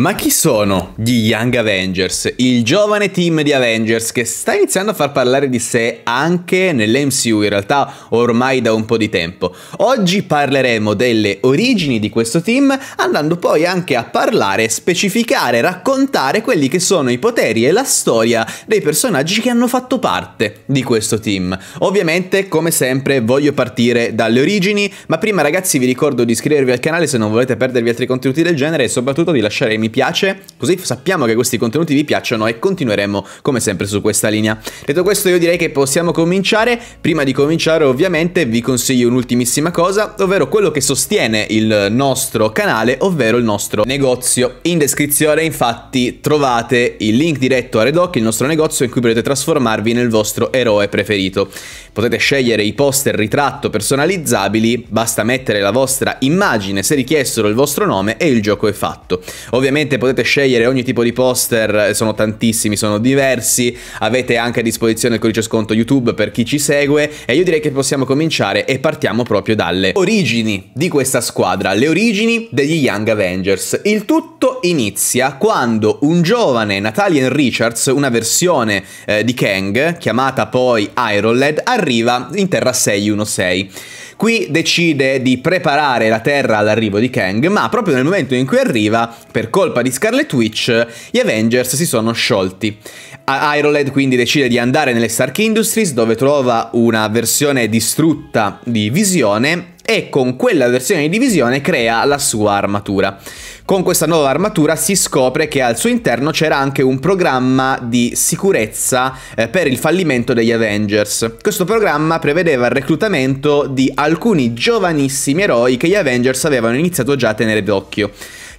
Ma chi sono gli Young Avengers? Il giovane team di Avengers che sta iniziando a far parlare di sé anche nell'MCU, in realtà ormai da un po' di tempo. Oggi parleremo delle origini di questo team, andando poi anche a parlare, specificare, raccontare quelli che sono i poteri e la storia dei personaggi che hanno fatto parte di questo team. Ovviamente, come sempre, voglio partire dalle origini, ma prima ragazzi vi ricordo di iscrivervi al canale se non volete perdervi altri contenuti del genere e soprattutto di lasciare mi piace, così sappiamo che questi contenuti vi piacciono e continueremo come sempre su questa linea. Detto questo io direi che possiamo cominciare, prima di cominciare ovviamente vi consiglio un'ultimissima cosa, ovvero quello che sostiene il nostro canale, ovvero il nostro negozio. In descrizione infatti trovate il link diretto a Redoc, il nostro negozio in cui potete trasformarvi nel vostro eroe preferito. Potete scegliere i poster ritratto personalizzabili, basta mettere la vostra immagine se richiestero il vostro nome e il gioco è fatto. Ovviamente potete scegliere ogni tipo di poster, sono tantissimi, sono diversi, avete anche a disposizione il codice sconto YouTube per chi ci segue e io direi che possiamo cominciare e partiamo proprio dalle origini di questa squadra, le origini degli Young Avengers. Il tutto inizia quando un giovane Nathaniel Richards, una versione eh, di Kang, chiamata poi Iron Lad, arriva in Terra 616. Qui decide di preparare la Terra all'arrivo di Kang, ma proprio nel momento in cui arriva, per colpa di Scarlet Witch, gli Avengers si sono sciolti. Lad quindi decide di andare nelle Stark Industries dove trova una versione distrutta di Visione e con quella versione di Visione crea la sua armatura. Con questa nuova armatura si scopre che al suo interno c'era anche un programma di sicurezza eh, per il fallimento degli Avengers. Questo programma prevedeva il reclutamento di alcuni giovanissimi eroi che gli Avengers avevano iniziato già a tenere d'occhio.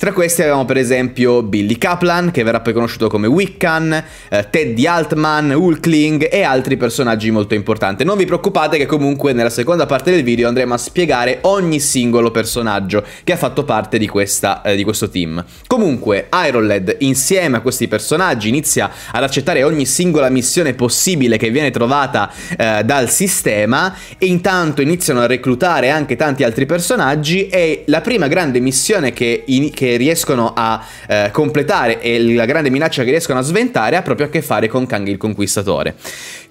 Tra questi avevamo per esempio Billy Kaplan, che verrà poi conosciuto come Wiccan, eh, Teddy Altman, Hulkling e altri personaggi molto importanti. Non vi preoccupate che comunque nella seconda parte del video andremo a spiegare ogni singolo personaggio che ha fatto parte di, questa, eh, di questo team. Comunque Iron Lad insieme a questi personaggi inizia ad accettare ogni singola missione possibile che viene trovata eh, dal sistema e intanto iniziano a reclutare anche tanti altri personaggi e la prima grande missione che, in, che riescono a eh, completare e la grande minaccia che riescono a sventare ha proprio a che fare con Kang il Conquistatore.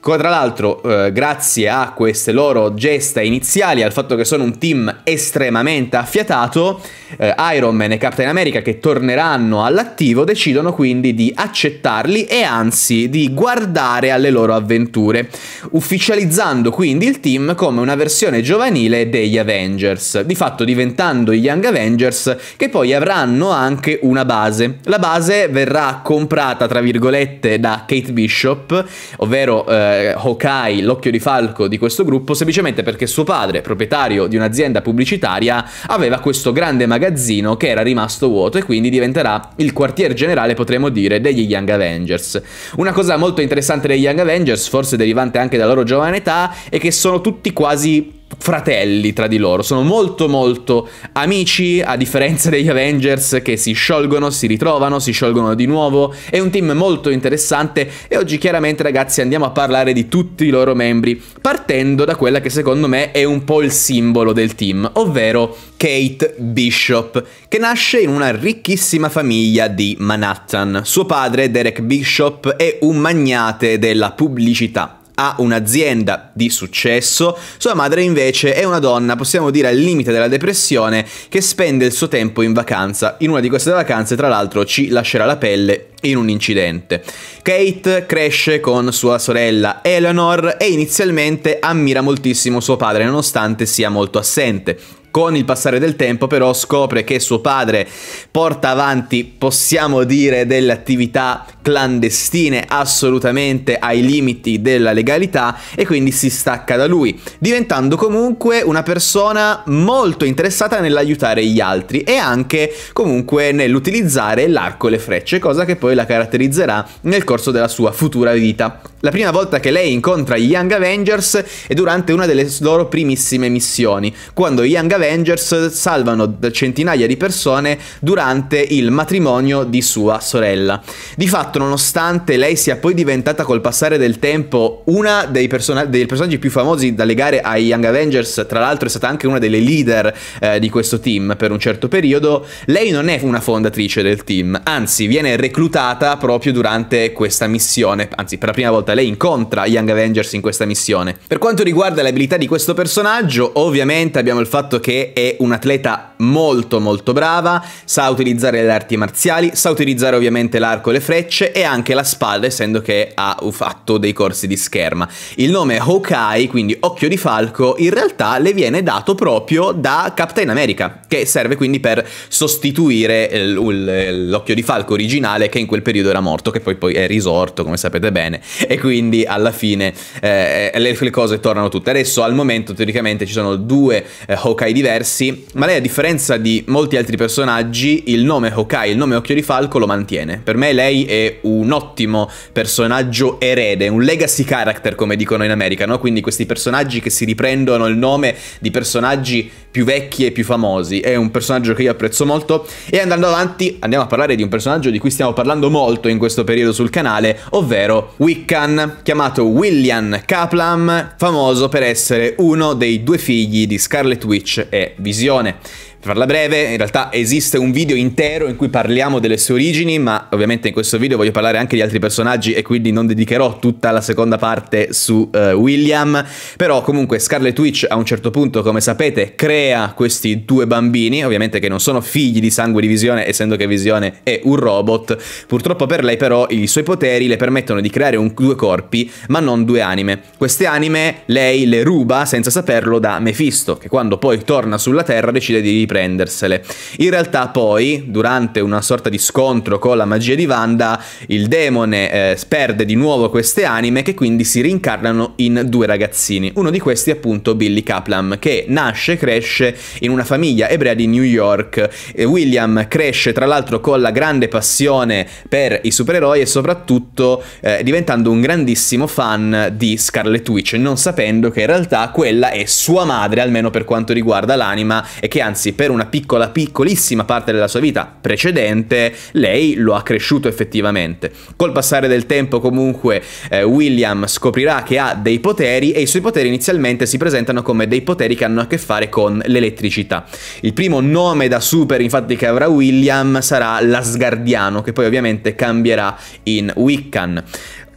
Tra l'altro, eh, grazie a queste loro gesta iniziali, al fatto che sono un team estremamente affiatato, eh, Iron Man e Captain America che torneranno all'attivo decidono quindi di accettarli e anzi di guardare alle loro avventure, ufficializzando quindi il team come una versione giovanile degli Avengers, di fatto diventando i Young Avengers che poi avranno anche una base. La base verrà comprata, tra virgolette, da Kate Bishop, ovvero eh, eh, Hawkeye, l'occhio di falco di questo gruppo, semplicemente perché suo padre, proprietario di un'azienda pubblicitaria, aveva questo grande magazzino che era rimasto vuoto e quindi diventerà il quartier generale, potremmo dire, degli Young Avengers. Una cosa molto interessante degli Young Avengers, forse derivante anche dalla loro giovane età, è che sono tutti quasi fratelli tra di loro, sono molto molto amici a differenza degli Avengers che si sciolgono, si ritrovano, si sciolgono di nuovo, è un team molto interessante e oggi chiaramente ragazzi andiamo a parlare di tutti i loro membri, partendo da quella che secondo me è un po' il simbolo del team, ovvero Kate Bishop, che nasce in una ricchissima famiglia di Manhattan. Suo padre, Derek Bishop, è un magnate della pubblicità ha un'azienda di successo, sua madre invece è una donna, possiamo dire al limite della depressione, che spende il suo tempo in vacanza. In una di queste vacanze, tra l'altro, ci lascerà la pelle in un incidente. Kate cresce con sua sorella Eleanor e inizialmente ammira moltissimo suo padre nonostante sia molto assente. Con il passare del tempo però scopre che suo padre porta avanti, possiamo dire, delle attività clandestine assolutamente ai limiti della legalità e quindi si stacca da lui, diventando comunque una persona molto interessata nell'aiutare gli altri e anche comunque nell'utilizzare l'arco e le frecce, cosa che poi la caratterizzerà nel corso della sua futura vita. La prima volta che lei incontra gli Young Avengers è durante una delle loro primissime missioni, quando i Young Avengers salvano centinaia di persone durante il matrimonio di sua sorella. Di fatto, nonostante lei sia poi diventata col passare del tempo una dei, person- dei personaggi più famosi da legare ai Young Avengers, tra l'altro è stata anche una delle leader eh, di questo team per un certo periodo, lei non è una fondatrice del team, anzi viene reclutata proprio durante questa missione, anzi per la prima volta lei incontra Young Avengers in questa missione. Per quanto riguarda le abilità di questo personaggio, ovviamente abbiamo il fatto che è un atleta molto molto brava, sa utilizzare le arti marziali, sa utilizzare ovviamente l'arco e le frecce e anche la spada, essendo che ha fatto dei corsi di scherma. Il nome Hawkeye, quindi Occhio di Falco, in realtà le viene dato proprio da Captain America, che serve quindi per sostituire l'Occhio di Falco originale che in quel periodo era morto, che poi, poi è risorto, come sapete bene, e quindi alla fine eh, le, cose tornano tutte. Adesso al momento teoricamente ci sono due eh, Hawkeye diversi, ma lei a differenza di molti altri personaggi, il nome Hawkeye, il nome Occhio di Falco lo mantiene. Per me lei è un ottimo personaggio erede, un legacy character come dicono in America, no? Quindi questi personaggi che si riprendono il nome di personaggi più vecchi e più famosi. È un personaggio che io apprezzo molto e andando avanti andiamo a parlare di un personaggio di cui stiamo parlando molto in questo periodo sul canale, ovvero Wiccan, chiamato William Kaplan, famoso per essere uno dei due figli di Scarlet Witch e Visione. Per farla breve, in realtà esiste un video intero in cui parliamo delle sue origini, ma ovviamente in questo video voglio parlare anche di altri personaggi e quindi non dedicherò tutta la seconda parte su uh, William. Però comunque Scarlet Witch a un certo punto, come sapete, crea questi due bambini, ovviamente che non sono figli di sangue di Visione, essendo che Visione è un robot. Purtroppo per lei però i suoi poteri le permettono di creare un, due corpi, ma non due anime. Queste anime lei le ruba, senza saperlo, da Mephisto, che quando poi torna sulla Terra decide di riprendersele. In realtà poi, durante una sorta di scontro con la magia di Wanda, il demone eh, perde di nuovo queste anime che quindi si rincarnano in due ragazzini. Uno di questi è appunto Billy Kaplan, che nasce e cresce in una famiglia ebrea di New York. E William cresce tra l'altro con la grande passione per i supereroi e soprattutto eh, diventando un grandissimo fan di Scarlet Witch, non sapendo che in realtà quella è sua madre, almeno per quanto riguarda l'anima, e che anzi per una piccola, piccolissima parte della sua vita precedente, lei lo ha cresciuto effettivamente. Col passare del tempo comunque eh, William scoprirà che ha dei poteri e i suoi poteri inizialmente si presentano come dei poteri che hanno a che fare con l'elettricità. Il primo nome da super infatti che avrà William sarà l'Asgardiano, che poi ovviamente cambierà in Wiccan.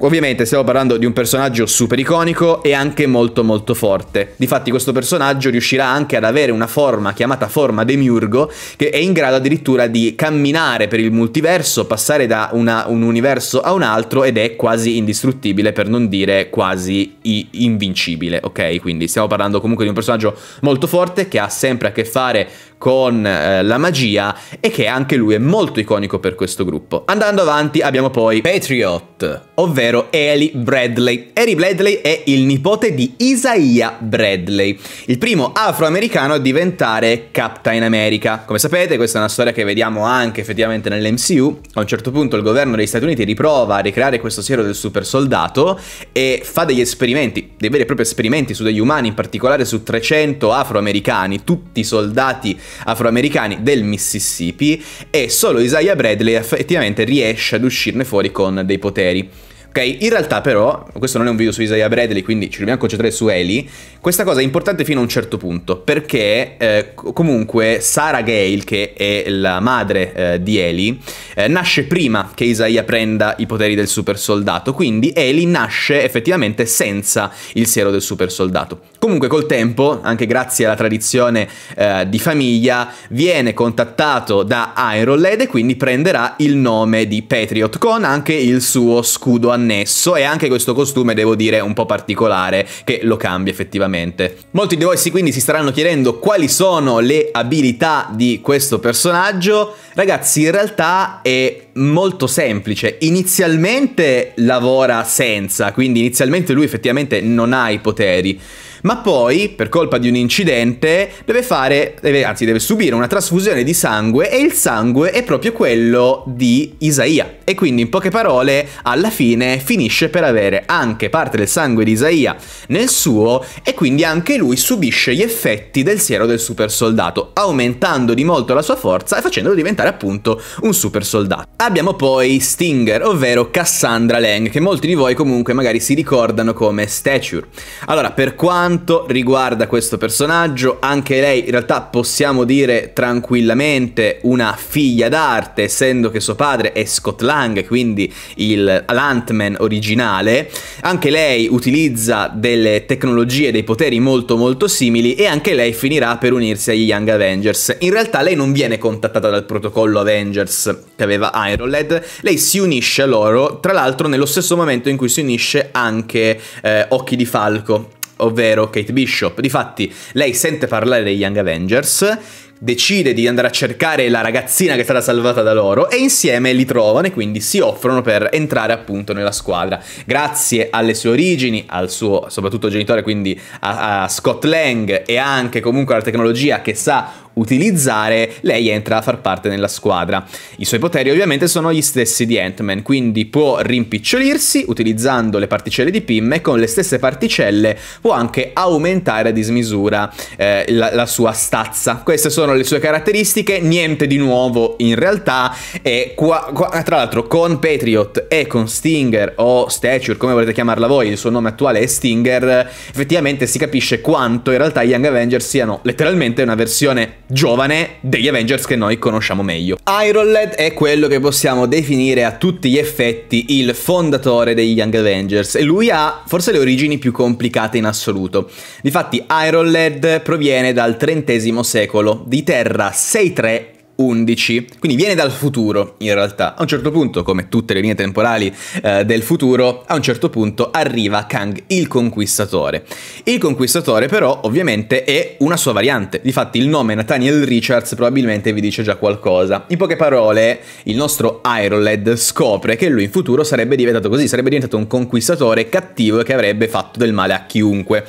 Ovviamente stiamo parlando di un personaggio super iconico e anche molto molto forte. Difatti questo personaggio riuscirà anche ad avere una forma chiamata forma demiurgo che è in grado addirittura di camminare per il multiverso, passare da una, un universo a un altro ed è quasi indistruttibile per non dire quasi invincibile, ok? Quindi stiamo parlando comunque di un personaggio molto forte che ha sempre a che fare con eh, la magia e che anche lui è molto iconico per questo gruppo. Andando avanti abbiamo poi Patriot, ovvero Eli Bradley. Eli Bradley è il nipote di Isaiah Bradley, il primo afroamericano a diventare Captain America. Come sapete questa è una storia che vediamo anche effettivamente nell'MCU. A un certo punto il governo degli Stati Uniti riprova a ricreare questo siero del super soldato e fa degli esperimenti, dei veri e propri esperimenti su degli umani, in particolare su 300 afroamericani, tutti soldati afroamericani del Mississippi e solo Isaiah Bradley effettivamente riesce ad uscirne fuori con dei poteri. Ok, in realtà però, questo non è un video su Isaiah Bradley, quindi ci dobbiamo concentrare su Ellie, questa cosa è importante fino a un certo punto, perché eh, comunque Sarah Gale, che è la madre eh, di Ellie, eh, nasce prima che Isaiah prenda i poteri del super soldato, quindi Ellie nasce effettivamente senza il siero del super soldato. Comunque col tempo, anche grazie alla tradizione eh, di famiglia, viene contattato da Iron Lad e quindi prenderà il nome di Patriot con anche il suo scudo annesso annesso e anche questo costume devo dire un po' particolare che lo cambia effettivamente. Molti di voi sì, quindi si staranno chiedendo quali sono le abilità di questo personaggio. Ragazzi in realtà è molto semplice. Inizialmente lavora senza, quindi inizialmente lui effettivamente non ha i poteri ma poi, per colpa di un incidente, deve fare, deve, anzi deve subire una trasfusione di sangue e il sangue è proprio quello di Isaia. E quindi in poche parole, alla fine finisce per avere anche parte del sangue di Isaia nel suo e quindi anche lui subisce gli effetti del siero del super soldato, aumentando di molto la sua forza e facendolo diventare appunto un super soldato. Abbiamo poi Stinger, ovvero Cassandra Lang, che molti di voi comunque magari si ricordano come Stature. Allora, per quanto riguarda questo personaggio, anche lei in realtà possiamo dire tranquillamente una figlia d'arte, essendo che suo padre è Scott Lang, quindi il l'Ant-Man originale. Anche lei utilizza delle tecnologie, dei poteri molto molto simili e anche lei finirà per unirsi agli Young Avengers. In realtà lei non viene contattata dal protocollo Avengers che aveva Iron Lad, lei si unisce a loro, tra l'altro nello stesso momento in cui si unisce anche eh, Occhi di Falco, ovvero Kate Bishop. Difatti, lei sente parlare dei Young Avengers, decide di andare a cercare la ragazzina che è stata salvata da loro e insieme li trovano e quindi si offrono per entrare appunto nella squadra. Grazie alle sue origini, al suo soprattutto genitore, quindi a, a Scott Lang e anche comunque alla tecnologia che sa utilizzare, lei entra a far parte della squadra. I suoi poteri ovviamente sono gli stessi di Ant-Man, quindi può rimpicciolirsi utilizzando le particelle di Pym e con le stesse particelle può anche aumentare a dismisura eh, la, la, sua stazza. Queste sono le sue caratteristiche, niente di nuovo in realtà e qua, qua, tra l'altro con Patriot e con Stinger o Stature, come volete chiamarla voi, il suo nome attuale è Stinger, effettivamente si capisce quanto in realtà i Young Avengers siano letteralmente una versione giovane degli Avengers che noi conosciamo meglio. Iron Lad è quello che possiamo definire a tutti gli effetti il fondatore degli Young Avengers e lui ha forse le origini più complicate in assoluto. Difatti Iron Lad proviene dal XX secolo, di Terra 63 11, quindi viene dal futuro in realtà. A un certo punto, come tutte le linee temporali eh, del futuro, a un certo punto arriva Kang il Conquistatore. Il Conquistatore però ovviamente è una sua variante, difatti il nome Nathaniel Richards probabilmente vi dice già qualcosa. In poche parole, il nostro Iron Lad scopre che lui in futuro sarebbe diventato così, sarebbe diventato un conquistatore cattivo che avrebbe fatto del male a chiunque.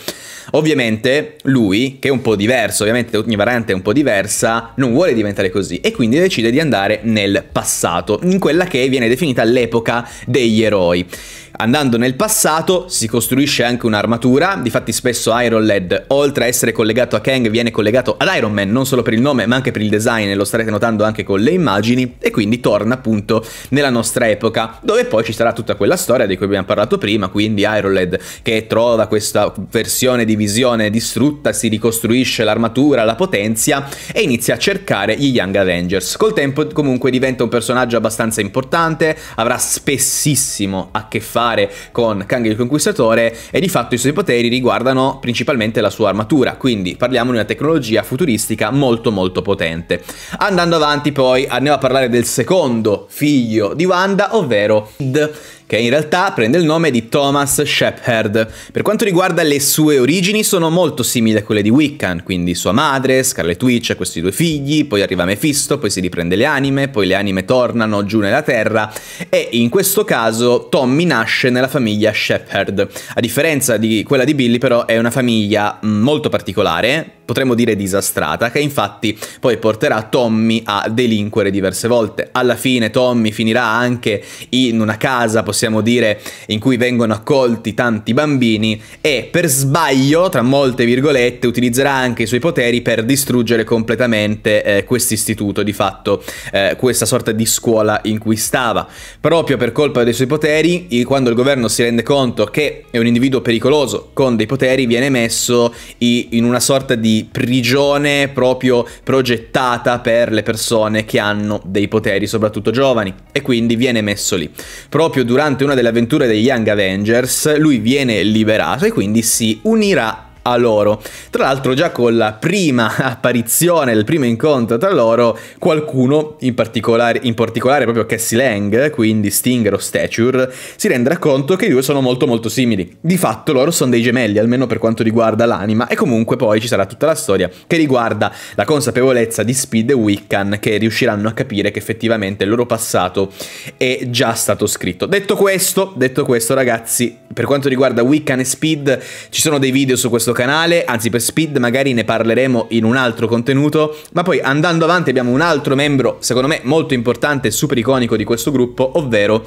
Ovviamente lui, che è un po' diverso, ovviamente ogni variante è un po' diversa, non vuole diventare così e quindi decide di andare nel passato, in quella che viene definita l'epoca degli eroi. Andando nel passato si costruisce anche un'armatura, difatti spesso Iron Lad oltre a essere collegato a Kang viene collegato ad Iron Man non solo per il nome ma anche per il design e lo starete notando anche con le immagini e quindi torna appunto nella nostra epoca dove poi ci sarà tutta quella storia di cui abbiamo parlato prima, quindi Iron Lad che trova questa versione di visione distrutta, si ricostruisce l'armatura, la potenzia e inizia a cercare gli Young Avengers. Col tempo comunque diventa un personaggio abbastanza importante, avrà spessissimo a che fare fare con Kang il Conquistatore e di fatto i suoi poteri riguardano principalmente la sua armatura, quindi parliamo di una tecnologia futuristica molto molto potente. Andando avanti poi andiamo a parlare del secondo figlio di Wanda, ovvero Id che in realtà prende il nome di Thomas Shepard. Per quanto riguarda le sue origini sono molto simili a quelle di Wiccan, quindi sua madre, Scarlet Witch ha questi due figli, poi arriva Mephisto, poi si riprende le anime, poi le anime tornano giù nella terra e in questo caso Tommy nasce nella famiglia Shepard. A differenza di quella di Billy però è una famiglia mm, molto particolare, potremmo dire disastrata, che infatti poi porterà Tommy a delinquere diverse volte. Alla fine Tommy finirà anche in una casa, possiamo dire, in cui vengono accolti tanti bambini e per sbaglio, tra molte virgolette, utilizzerà anche i suoi poteri per distruggere completamente eh, questo istituto, di fatto eh, questa sorta di scuola in cui stava. Proprio per colpa dei suoi poteri, quando il governo si rende conto che è un individuo pericoloso con dei poteri, viene messo in una sorta di prigione proprio progettata per le persone che hanno dei poteri, soprattutto giovani, e quindi viene messo lì. Proprio durante una delle avventure dei Young Avengers lui viene liberato e quindi si unirà a loro. Tra l'altro già con la prima apparizione, il primo incontro tra loro, qualcuno, in particolare, in particolare proprio Cassie Lang, quindi Stinger o Stature, si renderà conto che i due sono molto molto simili. Di fatto loro sono dei gemelli, almeno per quanto riguarda l'anima, e comunque poi ci sarà tutta la storia che riguarda la consapevolezza di Speed e Wiccan che riusciranno a capire che effettivamente il loro passato è già stato scritto. Detto questo, detto questo ragazzi, per quanto riguarda Wiccan e Speed, ci sono dei video su questo canale, anzi per Speed magari ne parleremo in un altro contenuto, ma poi andando avanti abbiamo un altro membro, secondo me molto importante e super iconico di questo gruppo, ovvero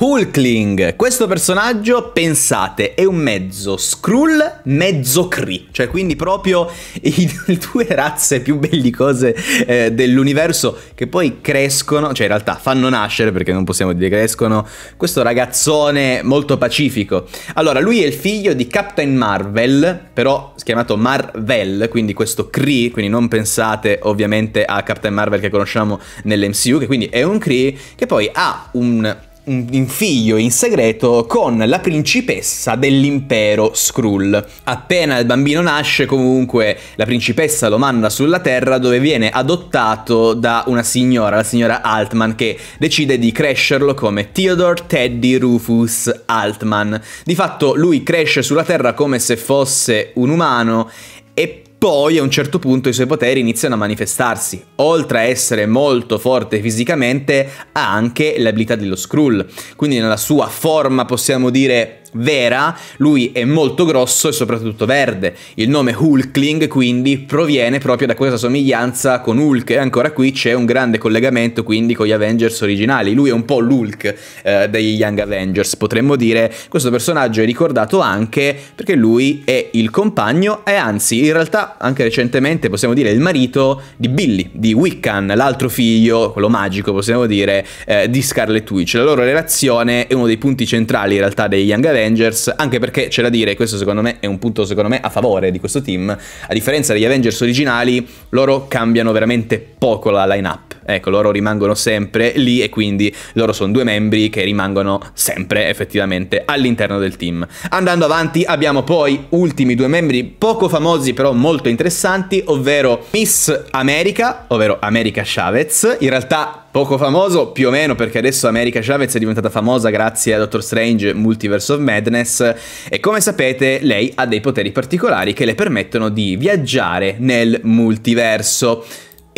Hulkling, questo personaggio, pensate, è un mezzo Skrull, mezzo Kree, cioè quindi proprio le due razze più bellicose eh, dell'universo che poi crescono, cioè in realtà fanno nascere, perché non possiamo dire crescono, questo ragazzone molto pacifico. Allora, lui è il figlio di Captain Marvel, però chiamato Marvel, quindi questo Kree, quindi non pensate ovviamente a Captain Marvel che conosciamo nell'MCU, che quindi è un Kree che poi ha un un figlio in segreto con la principessa dell'impero Skrull. Appena il bambino nasce, comunque, la principessa lo manda sulla Terra dove viene adottato da una signora, la signora Altman, che decide di crescerlo come Theodore Teddy Rufus Altman. Di fatto lui cresce sulla Terra come se fosse un umano poi a un certo punto i suoi poteri iniziano a manifestarsi. Oltre a essere molto forte fisicamente, ha anche l'abilità dello Skrull. Quindi nella sua forma, possiamo dire, vera, lui è molto grosso e soprattutto verde. Il nome Hulkling quindi proviene proprio da questa somiglianza con Hulk e ancora qui c'è un grande collegamento quindi con gli Avengers originali. Lui è un po' l'Hulk eh, degli Young Avengers, potremmo dire. Questo personaggio è ricordato anche perché lui è il compagno e anzi in realtà anche recentemente possiamo dire il marito di Billy, di Wiccan, l'altro figlio, quello magico possiamo dire, eh, di Scarlet Witch. La loro relazione è uno dei punti centrali in realtà dei Young Avengers Avengers, anche perché c'è da dire, questo secondo me è un punto secondo me a favore di questo team, a differenza degli Avengers originali, loro cambiano veramente poco la line-up. Ecco, loro rimangono sempre lì e quindi loro sono due membri che rimangono sempre effettivamente all'interno del team. Andando avanti abbiamo poi ultimi due membri poco famosi però molto interessanti, ovvero Miss America, ovvero America Chavez. In realtà poco famoso più o meno perché adesso America Chavez è diventata famosa grazie a Doctor Strange Multiverse of Madness e come sapete lei ha dei poteri particolari che le permettono di viaggiare nel multiverso.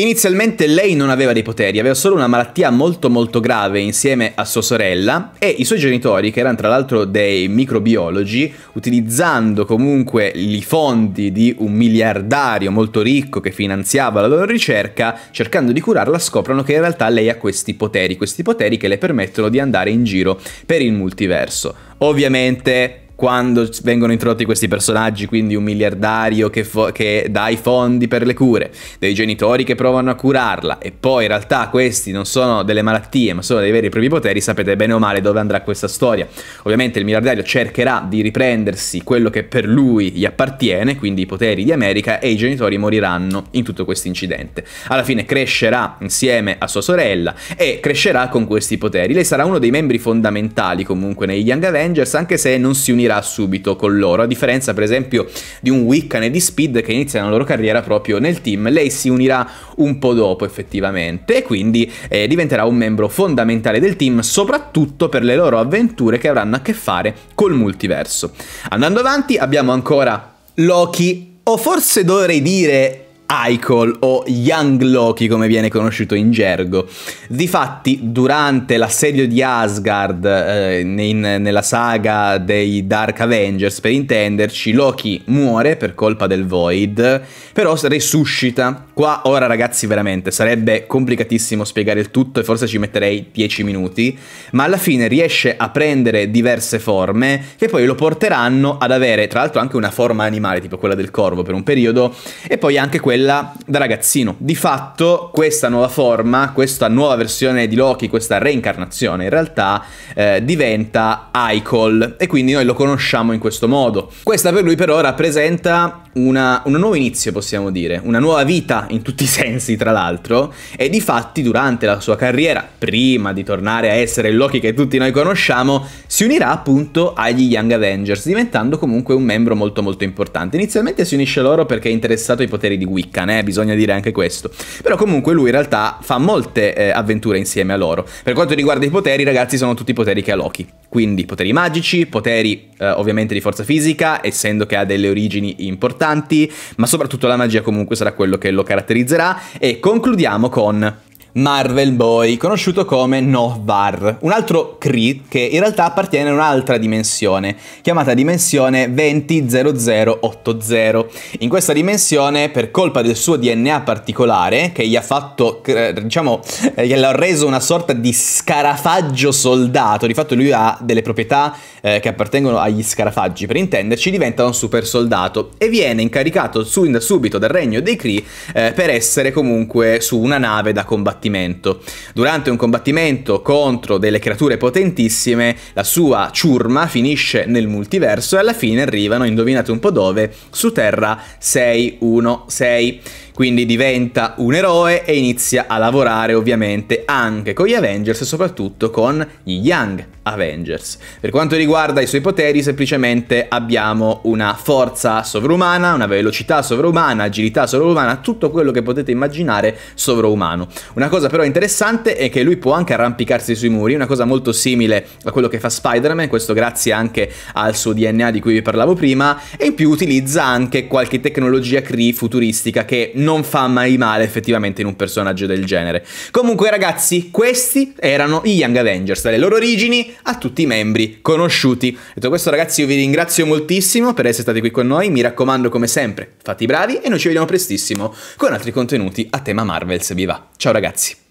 Inizialmente lei non aveva dei poteri, aveva solo una malattia molto molto grave insieme a sua sorella e i suoi genitori, che erano tra l'altro dei microbiologi, utilizzando comunque i fondi di un miliardario molto ricco che finanziava la loro ricerca, cercando di curarla, scoprono che in realtà lei ha questi poteri, questi poteri che le permettono di andare in giro per il multiverso. Ovviamente quando vengono introdotti questi personaggi, quindi un miliardario che, che, dà i fondi per le cure, dei genitori che provano a curarla e poi in realtà questi non sono delle malattie ma sono dei veri e propri poteri, sapete bene o male dove andrà questa storia. Ovviamente il miliardario cercherà di riprendersi quello che per lui gli appartiene, quindi i poteri di America e i genitori moriranno in tutto questo incidente. Alla fine crescerà insieme a sua sorella e crescerà con questi poteri. Lei sarà uno dei membri fondamentali comunque nei Young Avengers anche se non si unirà finirà subito con loro, a differenza per esempio di un Wiccan e di Speed che iniziano la loro carriera proprio nel team, lei si unirà un po' dopo effettivamente e quindi eh, diventerà un membro fondamentale del team soprattutto per le loro avventure che avranno a che fare col multiverso. Andando avanti abbiamo ancora Loki o forse dovrei dire Icol o Young Loki come viene conosciuto in gergo. Difatti, durante l'assedio di Asgard eh, in, nella saga dei Dark Avengers, per intenderci, Loki muore per colpa del Void, però resuscita. Qua ora ragazzi veramente sarebbe complicatissimo spiegare il tutto e forse ci metterei 10 minuti, ma alla fine riesce a prendere diverse forme che poi lo porteranno ad avere tra l'altro anche una forma animale tipo quella del corvo per un periodo e poi anche quella quella da ragazzino. Di fatto questa nuova forma, questa nuova versione di Loki, questa reincarnazione in realtà eh, diventa Icol e quindi noi lo conosciamo in questo modo. Questa per lui però rappresenta una, un nuovo inizio, possiamo dire, una nuova vita in tutti i sensi, tra l'altro, e di fatti durante la sua carriera, prima di tornare a essere il Loki che tutti noi conosciamo, si unirà appunto agli Young Avengers, diventando comunque un membro molto molto importante. Inizialmente si unisce loro perché è interessato ai poteri di Wiccan, eh? bisogna dire anche questo, però comunque lui in realtà fa molte eh, avventure insieme a loro. Per quanto riguarda i poteri, ragazzi, sono tutti poteri che ha Loki, quindi poteri magici, poteri eh, ovviamente di forza fisica, essendo che ha delle origini importanti, ma soprattutto la magia comunque sarà quello che lo caratterizzerà. E concludiamo con Marvel Boy, conosciuto come Novar, un altro Kree che in realtà appartiene a un'altra dimensione, chiamata dimensione 200080. In questa dimensione, per colpa del suo DNA particolare, che gli ha fatto, diciamo, eh, gli ha reso una sorta di scarafaggio soldato, di fatto lui ha delle proprietà eh, che appartengono agli scarafaggi, per intenderci, diventa un super soldato e viene incaricato subito dal regno dei Kree eh, per essere comunque su una nave da combattere combattimento. Durante un combattimento contro delle creature potentissime, la sua ciurma finisce nel multiverso e alla fine arrivano, indovinate un po' dove, su Terra 616 quindi diventa un eroe e inizia a lavorare ovviamente anche con gli Avengers e soprattutto con gli Young Avengers. Per quanto riguarda i suoi poteri, semplicemente abbiamo una forza sovrumana, una velocità sovrumana, agilità sovrumana, tutto quello che potete immaginare sovraumano. Una cosa però interessante è che lui può anche arrampicarsi sui muri, una cosa molto simile a quello che fa Spider-Man, questo grazie anche al suo DNA di cui vi parlavo prima, e in più utilizza anche qualche tecnologia Kree futuristica che non non fa mai male effettivamente in un personaggio del genere. Comunque ragazzi, questi erano i Young Avengers, dalle loro origini a tutti i membri conosciuti. Detto questo ragazzi io vi ringrazio moltissimo per essere stati qui con noi, mi raccomando come sempre, fate i bravi e noi ci vediamo prestissimo con altri contenuti a tema Marvel se vi va. Ciao ragazzi!